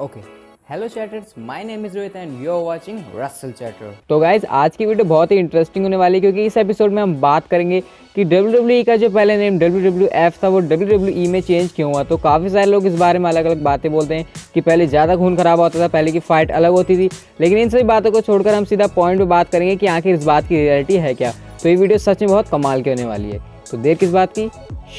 Okay hello chatters my name is Rohit and you are watching Russell chatter तो guys आज की video बहुत ही interesting होने वाली है क्योंकि इस एपिसोड में हम बात करेंगे कि WWE का जो पहले नेम डब्ल्यू था, वो WWE में चेंज क्यों हुआ? तो काफ़ी सारे लोग इस बारे में अलग अलग बातें बोलते हैं कि पहले ज़्यादा खून खराब होता था, पहले की फाइट अलग होती थी। लेकिन इन सभी बातों को छोड़कर हम सीधा पॉइंट पर बात करेंगे कि आखिर इस बात की रियलिटी है क्या। तो ये वीडियो सच में बहुत कमाल की होने वाली है। तो देर किस बात की?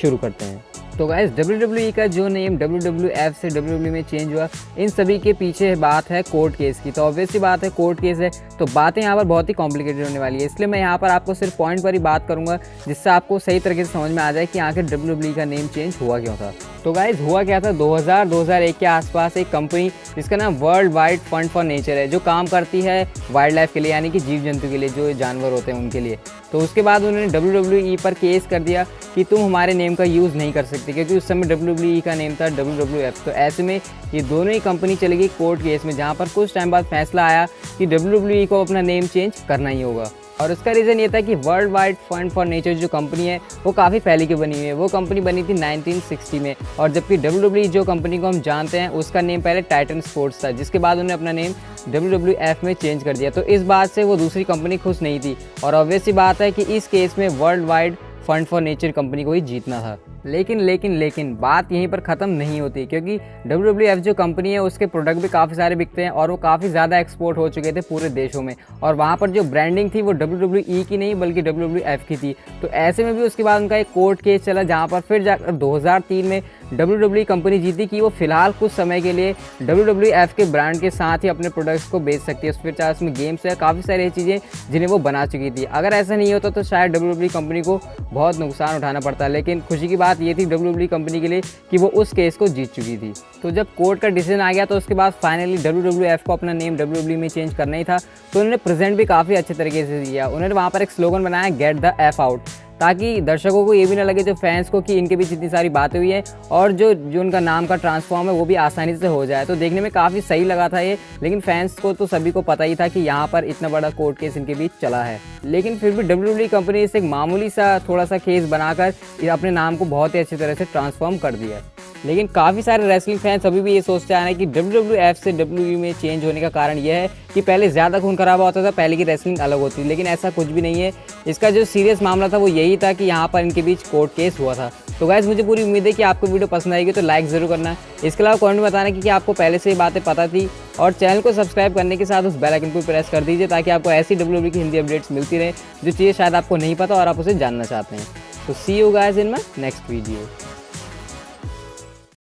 शुरू करते हैं। तो गाइज़ डब्ल्यू का जो नेम डब्ल्यू डब्ल्यू एफ़ से डब्ल्यू डब्ल्यू में चेंज हुआ, इन सभी के पीछे बात है कोर्ट केस की। तो ऑब्वियसली बात है कोर्ट केस है तो बातें यहाँ पर बहुत ही कॉम्प्लिकेटेड होने वाली है। इसलिए मैं यहाँ पर आपको सिर्फ़ पॉइंट पर ही बात करूँगा, जिससे आपको सही तरीके से समझ में आ जाए कि आखिर डब्ल्यू डब्ल्यू का नेम चेंज हुआ क्यों था। तो गाइज़ हुआ क्या था? 2000 2001 के आसपास एक कंपनी जिसका नाम World Wide Fund for Nature है, जो काम करती है वाइल्ड लाइफ के लिए, यानी कि जीव जंतु के लिए, जो जानवर होते हैं उनके लिए। तो उसके बाद उन्होंने डब्ल्यूडब्ल्यूई पर केस कर दिया कि तुम हमारे नेम का यूज़ नहीं कर सकते। क्योंकि उस समय डब्ल्यू का नेम था डब्ल्यूडब्ल्यूएफ तो ऐसे में ये दोनों ही कंपनी चली गई कोर्ट केस में, जहाँ पर कुछ टाइम बाद फैसला आया कि डब्ल्यू को अपना नेम चेंज करना ही होगा। और उसका रीज़न ये था कि World Wide Fund for Nature जो कंपनी है, वो काफ़ी पहले की बनी हुई है। वो कंपनी बनी थी 1960 में, और जबकि डब्ल्यू e जो कंपनी को हम जानते हैं, उसका नेम पहले टाइटन स्पोर्ट्स था, जिसके बाद उन्होंने अपना नेम डब्ल्यूडब्ल्यूएफ में चेंज कर दिया। तो इस बात से वो दूसरी कंपनी खुश नहीं थी, और ऑब्वियसली बात है कि इस केस में World Wide Fund for Nature company को ही जीतना था। लेकिन लेकिन लेकिन बात यहीं पर ख़त्म नहीं होती, क्योंकि डब्ल्यू जो कंपनी है, उसके प्रोडक्ट भी काफ़ी सारे बिकते हैं और वो काफ़ी ज़्यादा एक्सपोर्ट हो चुके थे पूरे देशों में। और वहाँ पर जो ब्रांडिंग थी, वो डब्ल्यू e की नहीं, बल्कि डब्ल्यू की थी। तो ऐसे में भी उसके बाद उनका एक कोर्ट केस चला, जहाँ पर फिर जाकर दो हज़ार तीन में WWE कंपनी e जीती कि वो फ़िलहाल कुछ समय के लिए WWF के ब्रांड के साथ ही अपने प्रोडक्ट्स को बेच सकती है। उस फिर चाहे उसमें गेम्स है काफ़ी सारी चीज़ें, जिन्हें वो बना चुकी थी। अगर ऐसा नहीं होता तो शायद डब्ल्यू कंपनी को बहुत नुकसान उठाना पड़ता, लेकिन खुशी की बात ये थी डब्ल्यू कंपनी के लिए कि वो उस केस को जीत चुकी थी। तो जब कोर्ट का डिसीज़न आ गया तो उसके बाद फाइनली डब्ल्यू को अपना नेम डब्ल्यू में चेंज करना ही था। तो उन्होंने प्रेजेंट भी काफ़ी अच्छे तरीके से दिया उन्होंने वहाँ पर एक स्लोगन बनाया गेट द एफ़ आउट ताकि दर्शकों को ये भी ना लगे जो फैंस को कि इनके बीच इतनी सारी बातें हुई हैं और जो जो उनका नाम का ट्रांसफॉर्म है वो भी आसानी से हो जाए। तो देखने में काफ़ी सही लगा था ये, लेकिन फैंस को तो सभी को पता ही था कि यहाँ पर इतना बड़ा कोर्ट केस इनके बीच चला है। लेकिन फिर भी डब्ल्यू कंपनी इसे एक मामूली सा, थोड़ा सा केस बनाकर अपने नाम को बहुत ही अच्छी तरह से ट्रांसफॉर्म कर दिया लेकिन काफ़ी सारे रेसलिंग फैंस अभी भी ये सोचते आ रहे हैं कि डब्ल्यू से डब्ल्यू में चेंज होने का कारण यह है कि पहले ज़्यादा खून खराब होता था, पहले की रेसलिंग अलग होती थी, लेकिन ऐसा कुछ भी नहीं है। इसका जो सीरियस मामला था वो यही था कि यहाँ पर इनके बीच कोर्ट केस हुआ था। तो गैस मुझे पूरी उम्मीद है कि आपको वीडियो पसंद आएगी तो लाइक ज़रूर करना। इसके अलावा कमेंट बताना कि आपको पहले से ये बातें पता थी, और चैनल को सब्सक्राइब करने के साथ उस बेल आइकन को प्रेस कर दीजिए ताकि आपको ऐसी डब्ल्यू की हिंदी अपडेट्स मिलती रहे, जो चीज़ें शायद आपको नहीं पता और आप उसे जानना चाहते हैं। तो see you guys in my next video